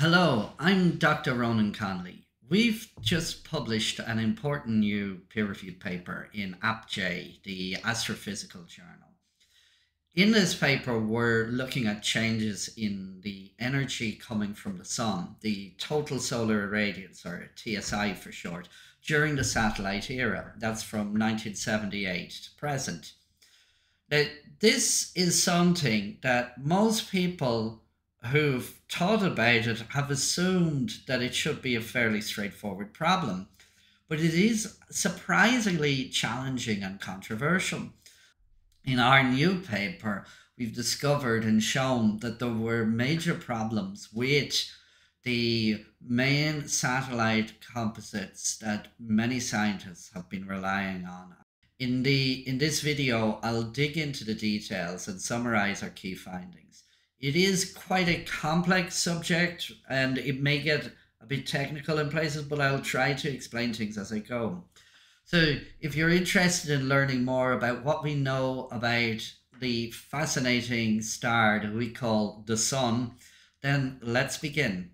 Hello, I'm Dr. Ronan Connolly. We've just published an important new peer reviewed paper in APJ, the Astrophysical Journal. In this paper, we're looking at changes in the energy coming from the sun, the total solar irradiance, or TSI for short, during the satellite era. That's from 1978 to present. Now, this is something that most people who've thought about it have assumed that it should be a fairly straightforward problem. But it is surprisingly challenging and controversial. In our new paper, we've discovered and shown that there were major problems with the main satellite composites that many scientists have been relying on. In the in this video, I'll dig into the details and summarize our key findings. It is quite a complex subject and it may get a bit technical in places, but I'll try to explain things as I go. So, if you're interested in learning more about what we know about the fascinating star that we call the Sun, then let's begin.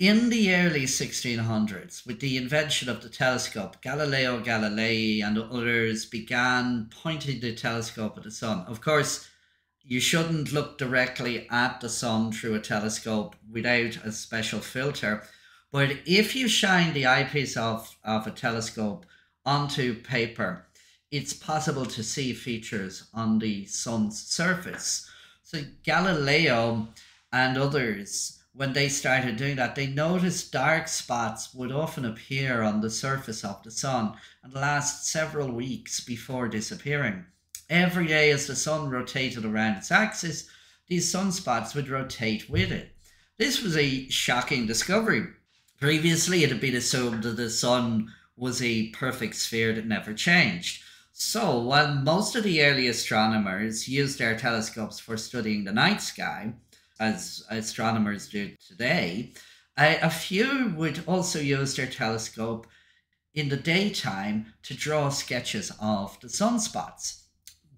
In the early 1600s, with the invention of the telescope, Galileo Galilei and others began pointing the telescope at the sun. Of course, you shouldn't look directly at the sun through a telescope without a special filter. But if you shine the eyepiece of, of a telescope onto paper, it's possible to see features on the sun's surface. So Galileo and others when they started doing that, they noticed dark spots would often appear on the surface of the sun and last several weeks before disappearing. Every day, as the sun rotated around its axis, these sunspots would rotate with it. This was a shocking discovery. Previously, it had been assumed that the sun was a perfect sphere that never changed. So, while most of the early astronomers used their telescopes for studying the night sky, as astronomers do today, a few would also use their telescope in the daytime to draw sketches of the sunspots.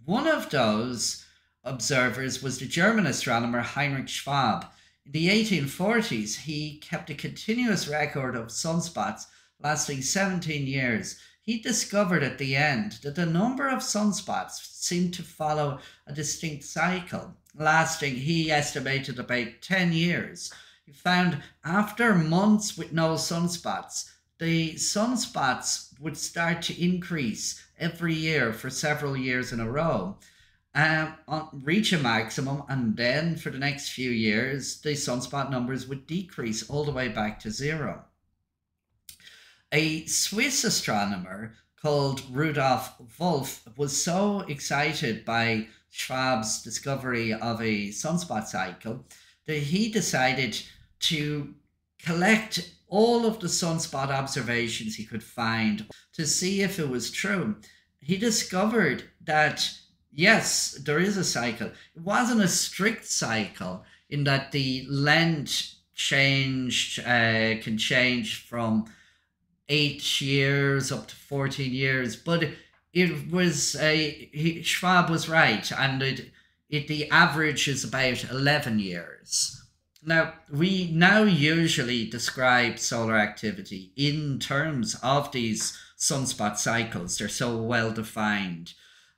One of those observers was the German astronomer Heinrich Schwabe. In the 1840s, he kept a continuous record of sunspots lasting 17 years. He discovered at the end that the number of sunspots seemed to follow a distinct cycle lasting, he estimated, about 10 years. He found after months with no sunspots, the sunspots would start to increase every year for several years in a row. Um, reach a maximum, and then for the next few years, the sunspot numbers would decrease all the way back to zero. A Swiss astronomer called Rudolf Wolf was so excited by Schwabe's discovery of a sunspot cycle that he decided to collect all of the sunspot observations he could find to see if it was true. He discovered that yes, there is a cycle. It wasn't a strict cycle in that the length changed uh, can change from eight years up to 14 years, but it was a he, Schwabe was right, and it, it the average is about eleven years. Now we now usually describe solar activity in terms of these sunspot cycles. They're so well defined.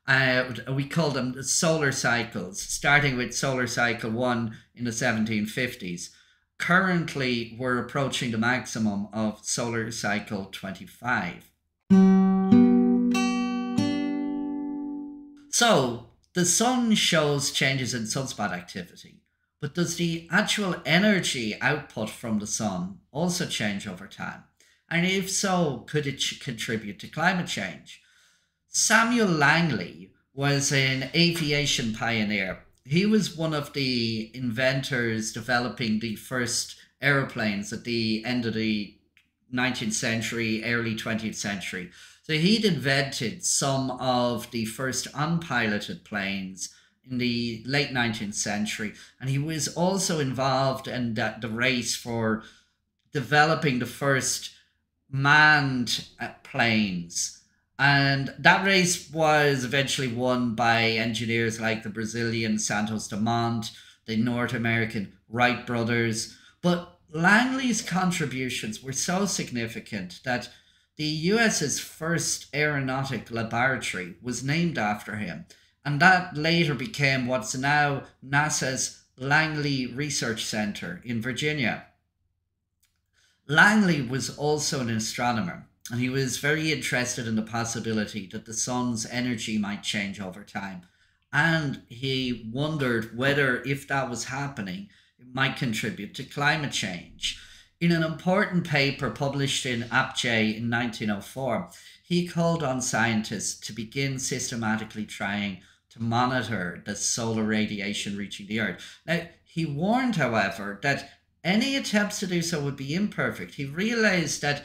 Uh, we call them the solar cycles, starting with solar cycle one in the 1750s. Currently, we're approaching the maximum of solar cycle 25. So the sun shows changes in sunspot activity, but does the actual energy output from the sun also change over time? And if so, could it contribute to climate change? Samuel Langley was an aviation pioneer. He was one of the inventors developing the first aeroplanes at the end of the 19th century, early 20th century. So he'd invented some of the first unpiloted planes in the late 19th century, and he was also involved in that, the race for developing the first manned uh, planes. And that race was eventually won by engineers like the Brazilian Santos Dumont, the North American Wright brothers. But Langley's contributions were so significant that the US's first aeronautic laboratory was named after him, and that later became what's now NASA's Langley Research Center in Virginia. Langley was also an astronomer, and he was very interested in the possibility that the sun's energy might change over time. And he wondered whether, if that was happening, it might contribute to climate change. In an important paper published in APJ in 1904, he called on scientists to begin systematically trying to monitor the solar radiation reaching the Earth. Now, he warned, however, that any attempts to do so would be imperfect. He realized that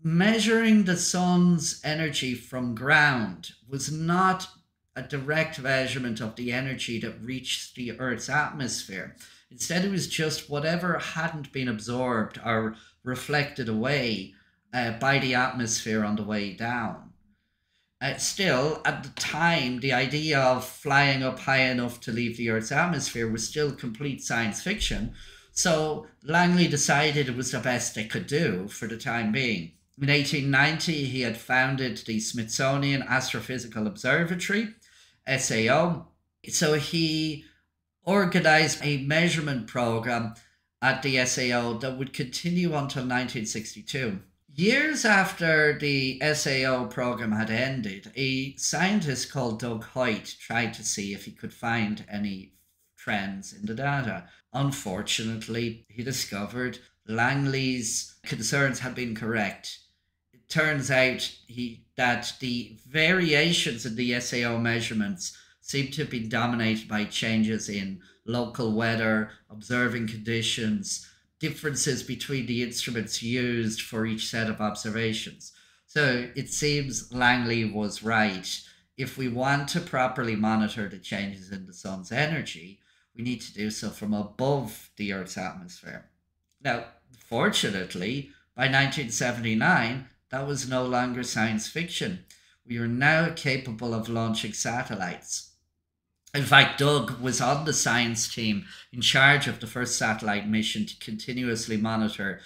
measuring the sun's energy from ground was not a direct measurement of the energy that reached the Earth's atmosphere. Instead, it was just whatever hadn't been absorbed or reflected away uh, by the atmosphere on the way down. Uh, still, at the time, the idea of flying up high enough to leave the Earth's atmosphere was still complete science fiction. So Langley decided it was the best they could do for the time being. In 1890, he had founded the Smithsonian Astrophysical Observatory, SAO. So he organized a measurement program at the SAO that would continue until 1962. Years after the SAO program had ended, a scientist called Doug Hoyt tried to see if he could find any trends in the data. Unfortunately, he discovered Langley's concerns had been correct. It turns out he that the variations in the SAO measurements seem to been dominated by changes in local weather, observing conditions, differences between the instruments used for each set of observations. So it seems Langley was right. If we want to properly monitor the changes in the sun's energy, we need to do so from above the Earth's atmosphere. Now, fortunately, by 1979, that was no longer science fiction. We are now capable of launching satellites in fact, Doug was on the science team in charge of the first satellite mission to continuously monitor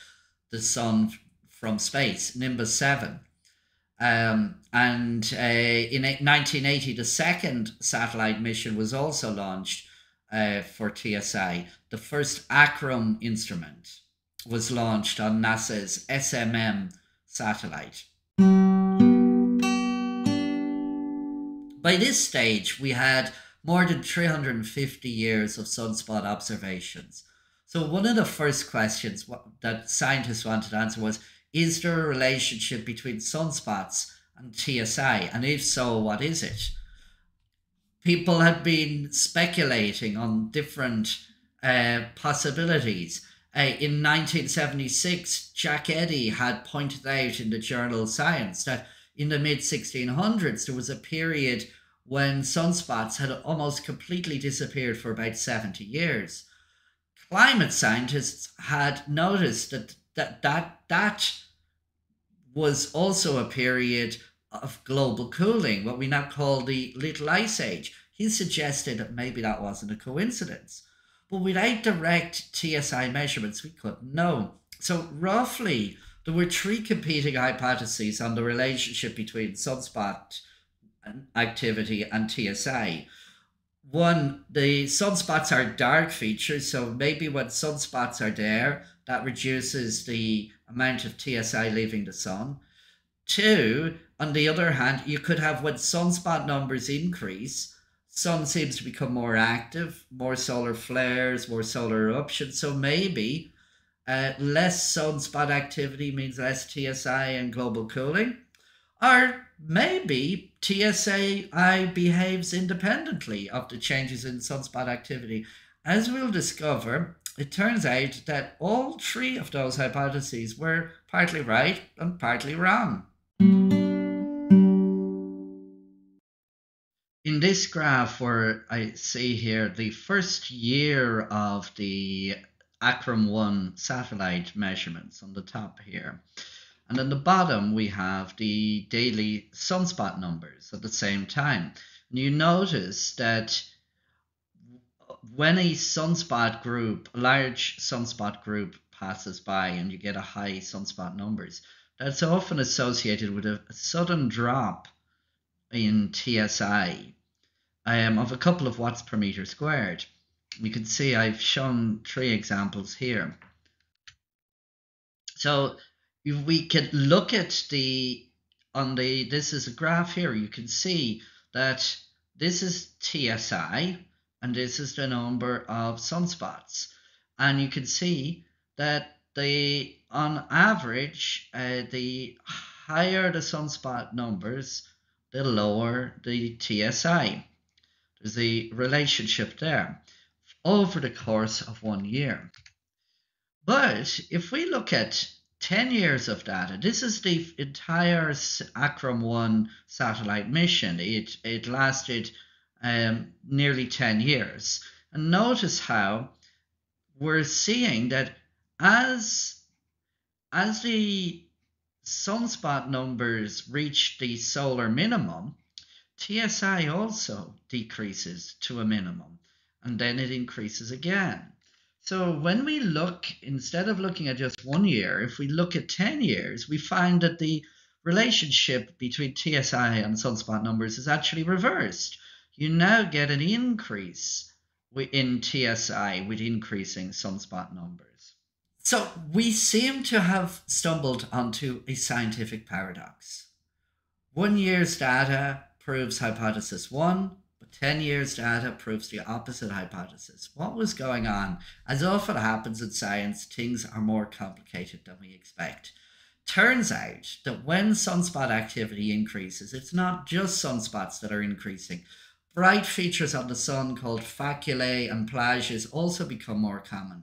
the sun from space, Nimbus 7. Um, and uh, in 1980, the second satellite mission was also launched uh, for TSI. The first ACRIM instrument was launched on NASA's SMM satellite. By this stage, we had more than 350 years of sunspot observations. So, one of the first questions that scientists wanted to answer was Is there a relationship between sunspots and TSI? And if so, what is it? People had been speculating on different uh, possibilities. Uh, in 1976, Jack Eddy had pointed out in the journal Science that in the mid 1600s there was a period when sunspots had almost completely disappeared for about 70 years. Climate scientists had noticed that that, that, that was also a period of global cooling, what we now call the Little Ice Age. He suggested that maybe that wasn't a coincidence. But without direct TSI measurements, we couldn't know. So, roughly, there were three competing hypotheses on the relationship between sunspot activity and TSI. One, the sunspots are dark features, so maybe when sunspots are there, that reduces the amount of TSI leaving the sun. Two, on the other hand, you could have when sunspot numbers increase, sun seems to become more active, more solar flares, more solar eruptions. So maybe uh, less sunspot activity means less TSI and global cooling. Or maybe TSI behaves independently of the changes in sunspot activity. As we'll discover, it turns out that all three of those hypotheses were partly right and partly wrong. In this graph where I see here the first year of the ACRIM 1 satellite measurements on the top here, and on the bottom, we have the daily sunspot numbers at the same time. And you notice that when a sunspot group, a large sunspot group passes by and you get a high sunspot numbers, that's often associated with a, sudden drop in TSI um, of a couple of watts per meter squared. You can see I've shown three examples here. So if we can look at the on the this is a graph here you can see that this is TSI and this is the number of sunspots. And you can see that the on average uh, the higher the sunspot numbers the lower the TSI there's a relationship there over the course of one year. But if we look at 10 years of data. This is the entire ACRIM 1 satellite mission. It, it lasted um, nearly 10 years. And notice how we're seeing that as, as the sunspot numbers reach the solar minimum, TSI also decreases to a minimum and then it increases again. So when we look, instead of looking at just one year, if we look at 10 years, we find that the relationship between TSI and sunspot numbers is actually reversed. You now get an increase in TSI with increasing sunspot numbers. So we seem to have stumbled onto a scientific paradox. One year's data proves hypothesis one, 10 years data proves the opposite hypothesis. What was going on? As often happens in science, things are more complicated than we expect. Turns out that when sunspot activity increases, it's not just sunspots that are increasing. Bright features on the sun called faculae and plages also become more common.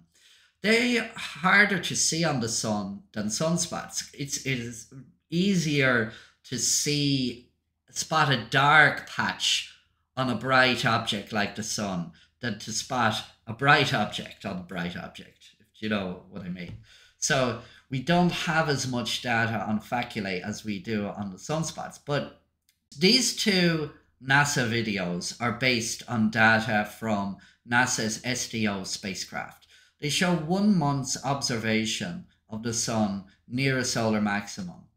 They are harder to see on the sun than sunspots. It's, it is easier to see spot a dark patch on a bright object like the sun than to spot a bright object on a bright object, if you know what I mean. So we don't have as much data on faculae as we do on the sunspots. But these two NASA videos are based on data from NASA's SDO spacecraft. They show one month's observation of the sun near a solar maximum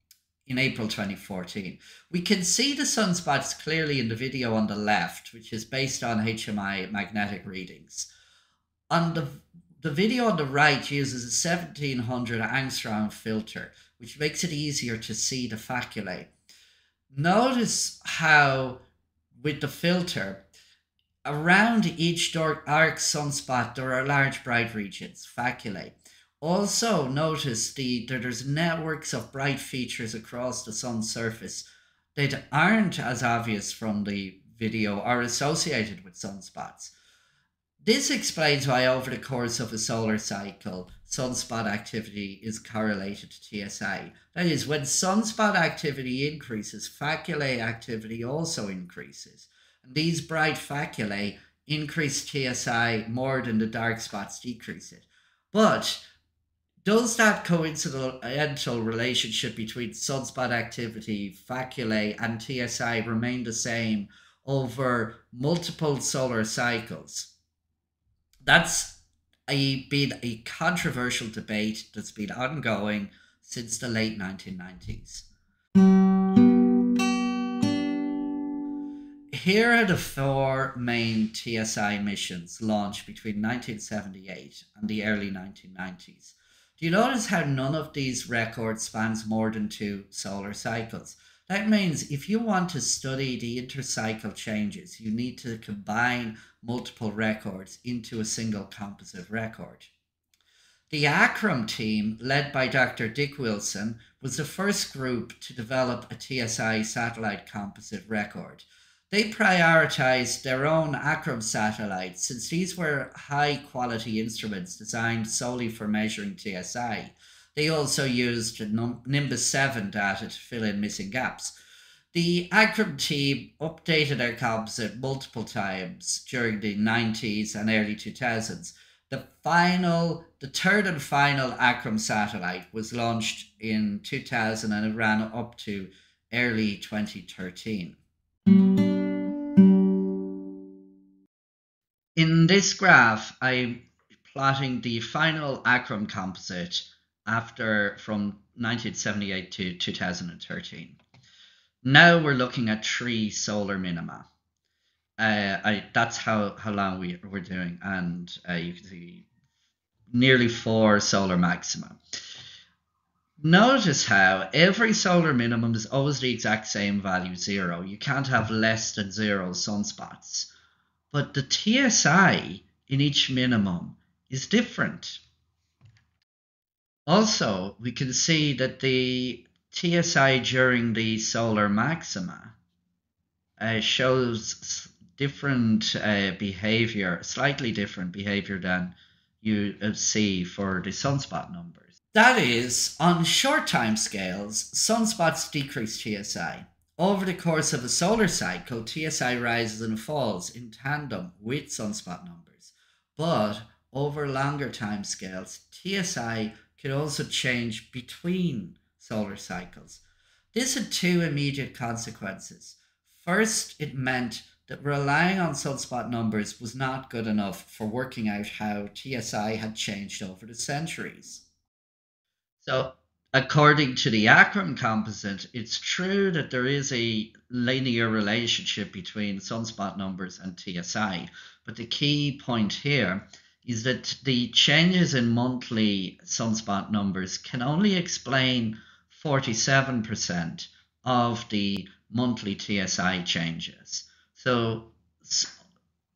in April 2014. We can see the sunspots clearly in the video on the left, which is based on HMI magnetic readings. On the, the video on the right uses a 1700 angstrom filter, which makes it easier to see the faculae. Notice how, with the filter, around each dark arc sunspot, there are large bright regions, faculae. Also notice the that there's networks of bright features across the sun's surface that aren't as obvious from the video are associated with sunspots. This explains why over the course of a solar cycle, sunspot activity is correlated to TSI. That is, when sunspot activity increases, faculae activity also increases. And these bright faculae increase TSI more than the dark spots decrease it. But does that coincidental relationship between sunspot activity, faculae, and TSI remain the same over multiple solar cycles? That's a, been a controversial debate that's been ongoing since the late 1990s. Here are the four main TSI missions launched between 1978 and the early 1990s. You notice how none of these records spans more than two solar cycles? That means if you want to study the intercycle changes, you need to combine multiple records into a single composite record. The ACRIM team, led by Dr. Dick Willson, was the first group to develop a TSI satellite composite record. They prioritized their own ACRIM satellites since these were high quality instruments designed solely for measuring TSI. They also used Nimbus 7 data to fill in missing gaps. The ACRIM team updated their composite multiple times during the 90s and early 2000s. The final, the third and final ACRIM satellite was launched in 2000 and it ran up to early 2013. In this graph, I'm plotting the final ACRIM composite after from 1978 to 2013. Now we're looking at three solar minima. Uh, I, that's how, how long we, we're doing, and uh, you can see nearly four solar maxima. Notice how every solar minimum is always the exact same value, zero. You can't have less than zero sunspots. But the TSI in each minimum is different. Also, we can see that the TSI during the solar maxima uh, shows different uh, behavior, slightly different behavior than you uh, see for the sunspot numbers. That is, on short time scales, sunspots decrease TSI. Over the course of a solar cycle, TSI rises and falls in tandem with sunspot numbers. But over longer time scales, TSI could also change between solar cycles. This had two immediate consequences. First, it meant that relying on sunspot numbers was not good enough for working out how TSI had changed over the centuries. So, according to the ACRIM composite, it's true that there is a linear relationship between sunspot numbers and TSI, but the key point here is that the changes in monthly sunspot numbers can only explain 47% of the monthly TSI changes. So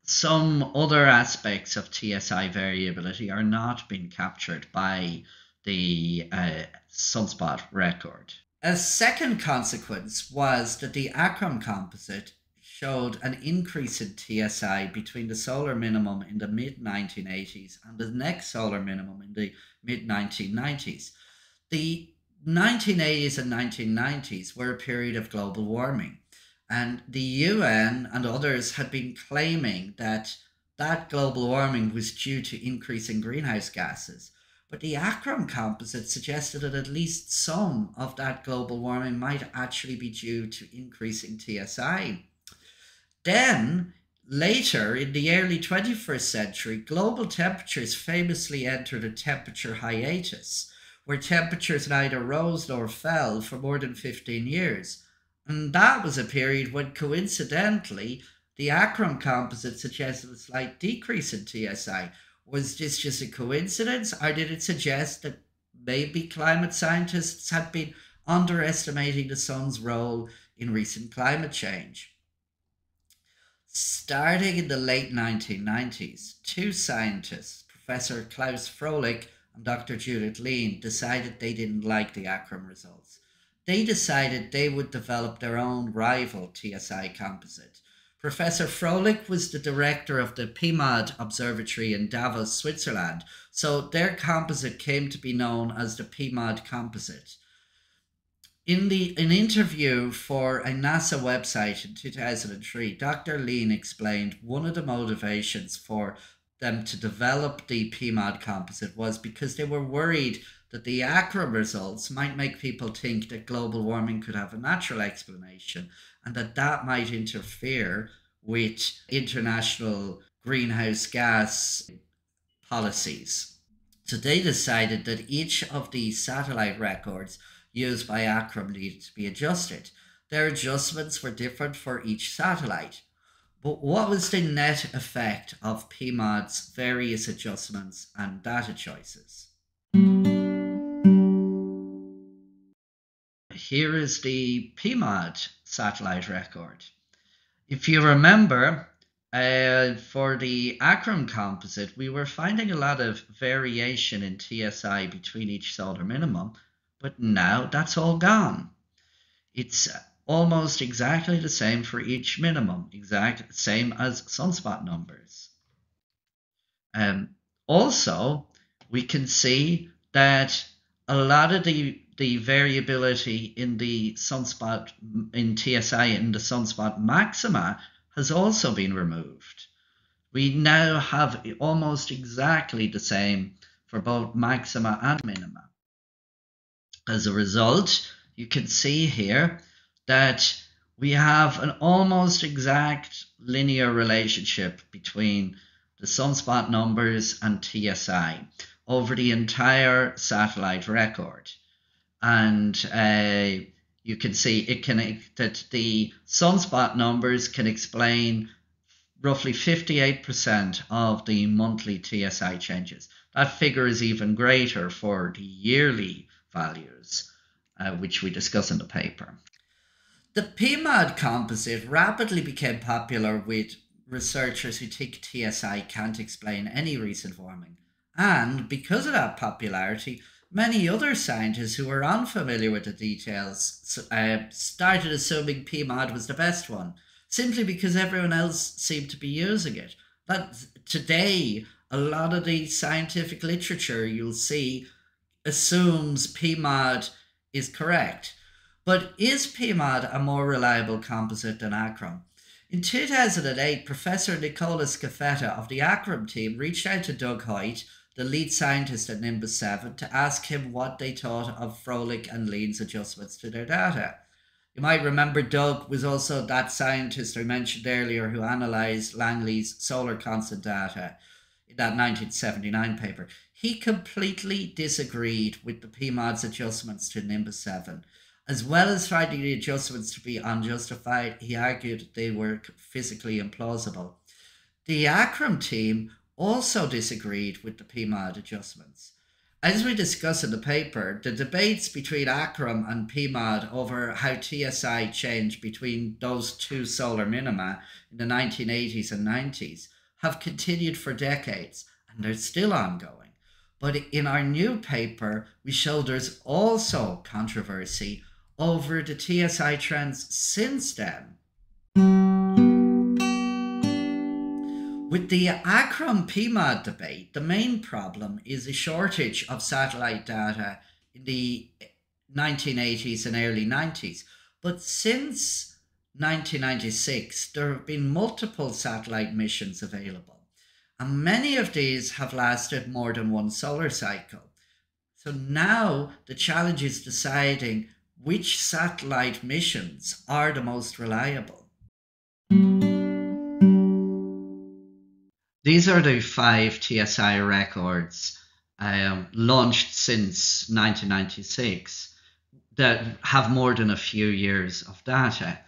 some other aspects of TSI variability are not being captured by the uh, sunspot record. A second consequence was that the ACRIM composite showed an increase in TSI between the solar minimum in the mid 1980s and the next solar minimum in the mid 1990s. The 1980s and 1990s were a period of global warming, and the UN and others had been claiming that that global warming was due to increasing greenhouse gases. But the ACRIM composite suggested that at least some of that global warming might actually be due to increasing TSI. Then, later in the early 21st century, global temperatures famously entered a temperature hiatus, where temperatures neither rose nor fell for more than 15 years. And that was a period when, coincidentally, the ACRIM composite suggested a slight decrease in TSI. Was this just a coincidence, or did it suggest that maybe climate scientists had been underestimating the sun's role in recent climate change? Starting in the late 1990s, two scientists, Professor Claus Frohlich and Dr. Judith Lean, decided they didn't like the ACRIM results. They decided they would develop their own rival TSI composite. Professor Frohlich was the director of the PMOD Observatory in Davos, Switzerland, so their composite came to be known as the PMOD composite. In the an interview for a NASA website in 2003, Dr. Lean explained one of the motivations for them to develop the PMOD composite was because they were worried that the ACRIM results might make people think that global warming could have a natural explanation and that that might interfere with international greenhouse gas policies. So they decided that each of the satellite records used by ACRIM needed to be adjusted. Their adjustments were different for each satellite. But what was the net effect of PMOD's various adjustments and data choices? Here is the PMOD satellite record. If you remember, uh, for the ACRIM composite, we were finding a lot of variation in TSI between each solar minimum, but now that's all gone. It's almost exactly the same for each minimum, exact same as sunspot numbers. Um, also, we can see that a lot of the the variability in the sunspot in TSI in the sunspot maxima has also been removed. We now have almost exactly the same for both maxima and minima. As a result, you can see here that we have an almost exact linear relationship between the sunspot numbers, and TSI over the entire satellite record. And uh, you can see it can that the sunspot numbers can explain roughly 58% of the monthly TSI changes. That figure is even greater for the yearly values, uh, which we discuss in the paper. The PMOD composite rapidly became popular with researchers who think TSI can't explain any recent warming. And because of that popularity, many other scientists who were unfamiliar with the details uh, started assuming PMOD was the best one, simply because everyone else seemed to be using it. But today, a lot of the scientific literature you'll see assumes PMOD is correct. But is PMOD a more reliable composite than ACRIM? In 2008, Professor Nicola Scafetta of the ACRIM team reached out to Doug Hoyt the lead scientist at Nimbus 7, to ask him what they thought of Froelich and Lean's adjustments to their data. You might remember Doug was also that scientist I mentioned earlier who analysed Langley's solar constant data in that 1979 paper. He completely disagreed with the PMOD's adjustments to Nimbus 7. As well as finding the adjustments to be unjustified, he argued they were physically implausible. The ACRIM team also disagreed with the PMOD adjustments. As we discuss in the paper, the debates between ACRIM and PMOD over how TSI changed between those two solar minima in the 1980s and 90s have continued for decades and they're still ongoing. But in our new paper, we show there's also controversy over the TSI trends since then. With the ACRIM PMOD debate, the main problem is a shortage of satellite data in the 1980s and early 90s. But since 1996, there have been multiple satellite missions available, and many of these have lasted more than one solar cycle. So now the challenge is deciding which satellite missions are the most reliable. These are the five TSI records um, launched since 1996 that have more than a few years of data.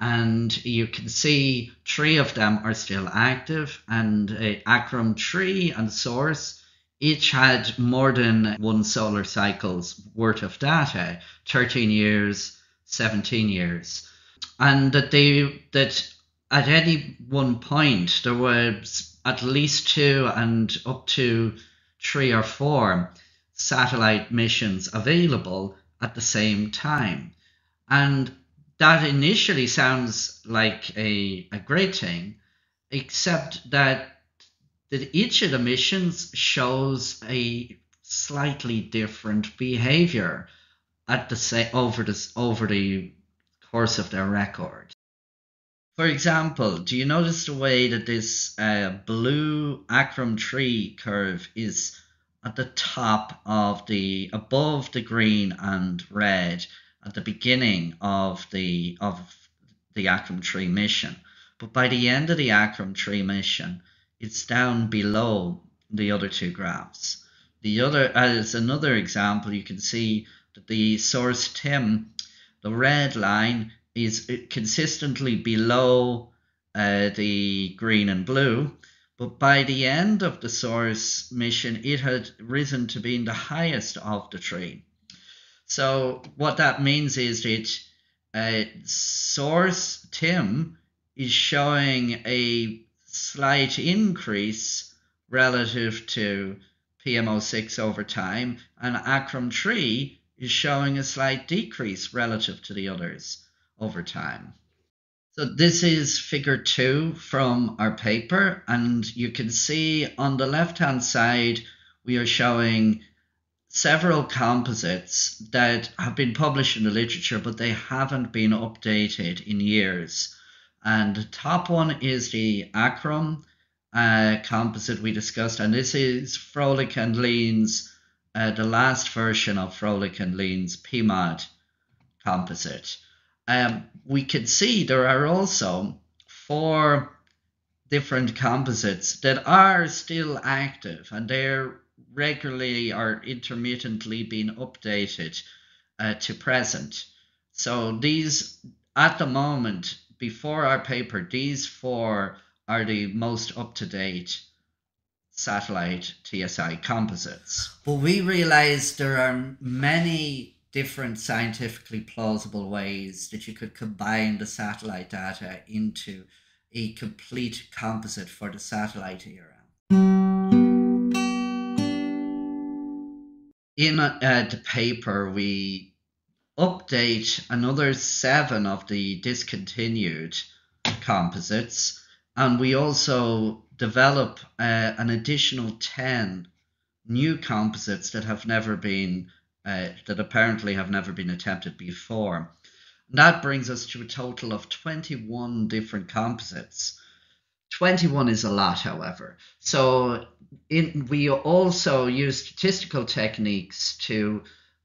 And you can see three of them are still active, and uh, ACRIM 3 and SORCE each had more than one solar cycle's worth of data 13 years, 17 years. And that they that at any one point there was at least two and up to three or four satellite missions available at the same time. And that initially sounds like a, a great thing, except that, that each of the missions shows a slightly different behavior at the say over the over the course of their record. For example, do you notice the way that this uh, blue ACRIM tree curve is at the top of the above the green and red at the beginning of the of the ACRIM tree mission. But by the end of the ACRIM tree mission, it's down below the other two graphs. The other as another example, you can see that the SORCE TIM, the red line is consistently below uh, the green and blue. But by the end of the SORCE mission, it had risen to being the highest of the three. So what that means is that uh, SORCE TIM is showing a slight increase relative to PMO6 over time, and ACRIM 3 is showing a slight decrease relative to the others over time. So this is figure two from our paper, and you can see on the left-hand side, we are showing several composites that have been published in the literature, but they haven't been updated in years. And the top one is the ACRIM uh, composite we discussed, and this is Froelich and Lean's, uh, the last version of Froelich and Lean's PMOD composite um, we can see there are also four different composites that are still active and they're regularly or intermittently being updated uh, to present. So these, at the moment, before our paper, these four are the most up to date satellite TSI composites. But we realize there are many different scientifically plausible ways that you could combine the satellite data into a complete composite for the satellite era. In uh, the paper, we update another seven of the discontinued composites, and we also develop uh, an additional 10 new composites that have never been, uh, that apparently have never been attempted before. And that brings us to a total of 21 different composites. 21 is a lot, however. So in, we also use statistical techniques to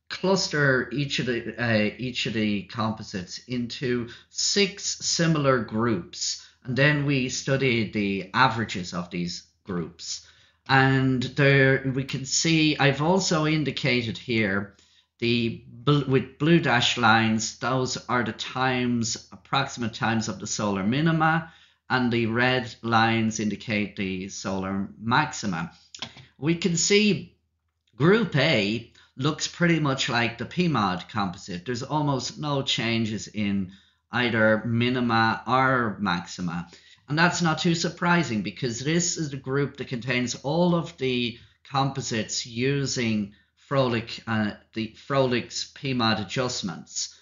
cluster each of the uh, each of the composites into six similar groups and then we study the averages of these groups and there we can see I've also indicated here the with blue dashed lines those are the times approximate times of the solar minima and the red lines indicate the solar maxima. We can see group A looks pretty much like the PMOD composite. There's almost no changes in either minima or maxima. And that's not too surprising because this is the group that contains all of the composites using Froelich, uh, the Froelich's PMOD adjustments.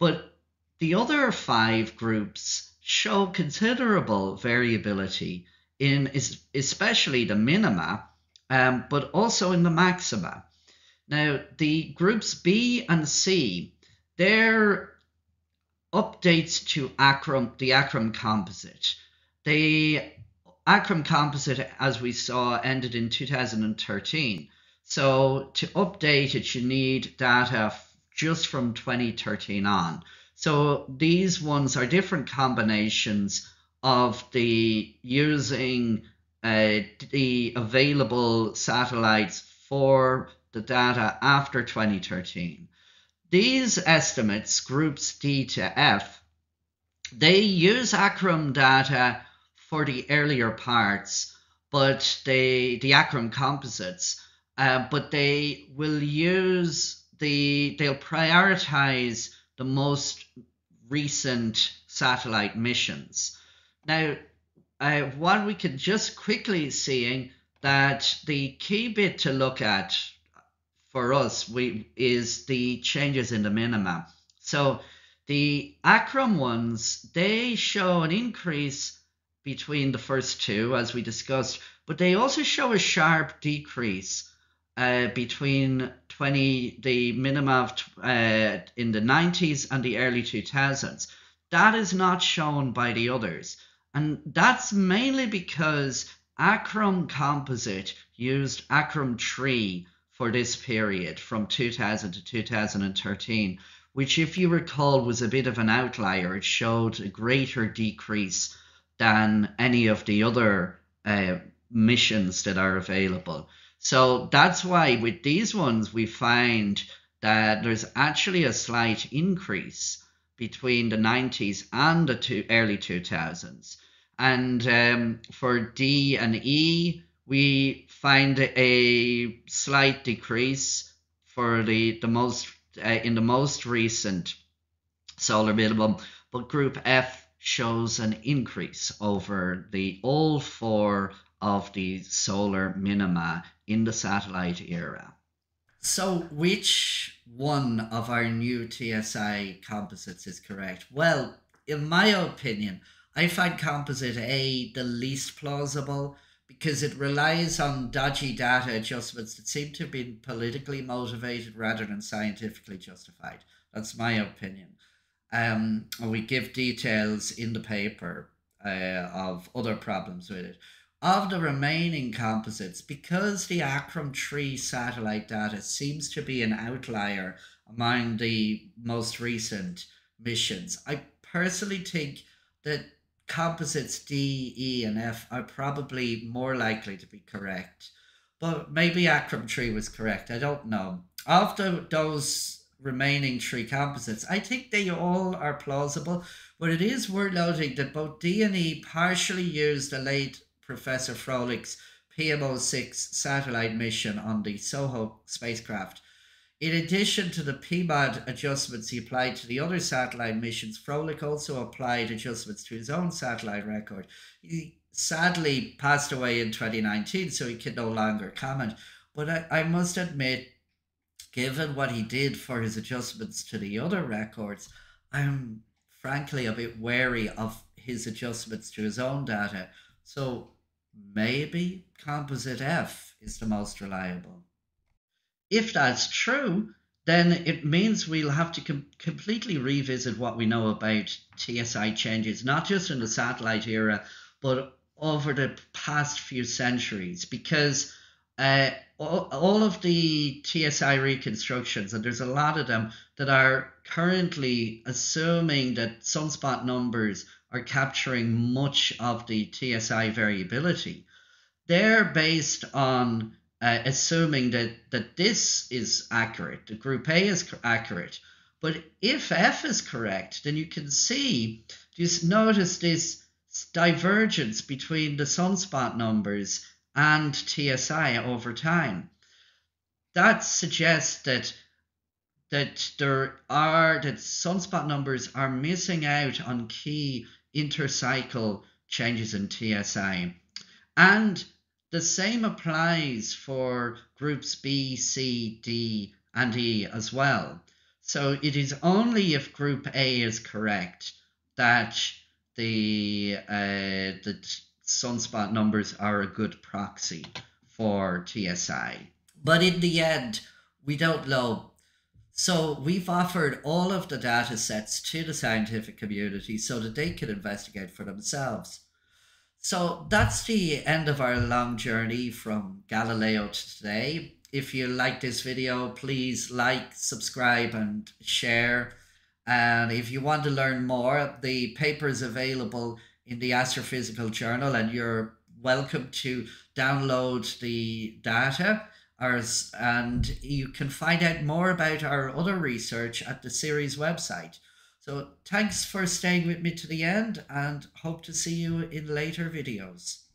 But the other five groups show considerable variability in especially the minima, um, but also in the maxima. Now, the groups B and C, their updates to the ACRIM composite. The ACRIM composite, as we saw, ended in 2013. So to update it, you need data just from 2013 on. So these ones are different combinations of the using uh, the available satellites for the data after 2013. These estimates, groups D to F, they use ACRIM data for the earlier parts, but they the ACRIM composites, uh, but they will use the they'll prioritize the most recent satellite missions. Now, uh, what we can just quickly seeing that the key bit to look at for us we is the changes in the minima. So the ACRIM ones they show an increase between the first two as we discussed, but they also show a sharp decrease uh, between 20 the minimum of uh, in the 90s and the early 2000s that is not shown by the others and that's mainly because ACRIM composite used ACRIM Tree for this period from 2000 to 2013 which if you recall was a bit of an outlier. It showed a greater decrease than any of the other uh, missions that are available so that's why with these ones, we find that there's actually a slight increase between the 90s and the two, early 2000s. And um, for D and E, we find a slight decrease for the, the most uh, in the most recent solar minimum, but group F shows an increase over the all four of the solar minima in the satellite era. So, which one of our new TSI composites is correct? Well, in my opinion, I find composite A the least plausible because it relies on dodgy data adjustments that seem to have been politically motivated rather than scientifically justified. That's my opinion. Um, we give details in the paper uh, of other problems with it. Of the remaining composites, because the ACRIM 3 satellite data seems to be an outlier among the most recent missions, I personally think that composites D, E, and F are probably more likely to be correct. But maybe ACRIM tree was correct. I don't know. After those remaining three composites, I think they all are plausible. But it is worth noting that both D and E partially used the late Professor Fröhlich's PMO6 satellite mission on the SOHO spacecraft. In addition to the PMOD adjustments he applied to the other satellite missions, Froelich also applied adjustments to his own satellite record. He sadly passed away in 2019, so he could no longer comment. But I, I must admit, given what he did for his adjustments to the other records, I'm frankly a bit wary of his adjustments to his own data. So maybe composite F is the most reliable. If that's true, then it means we'll have to com- completely revisit what we know about TSI changes, not just in the satellite era, but over the past few centuries, because uh, all, all of the TSI reconstructions, and there's a lot of them that are currently assuming that sunspot numbers are capturing much of the TSI variability. They're based on uh, assuming that, that this is accurate, the group A is accurate. But if F is correct, then you can see, just notice this divergence between the sunspot numbers and TSI over time. That suggests that that there are that sunspot numbers are missing out on key intercycle changes in TSI. And the same applies for groups B, C, D, and E as well. So it is only if group A is correct that the uh, the sunspot numbers are a good proxy for TSI. But in the end, we don't know. So we've offered all of the data sets to the scientific community so that they can investigate for themselves. So that's the end of our long journey from Galileo to today. If you like this video, please like, subscribe, and share. And if you want to learn more, the paper is available in the Astrophysical Journal, and you're welcome to download the data. Ours, and you can find out more about our other research at the CERES website. So thanks for staying with me to the end and hope to see you in later videos.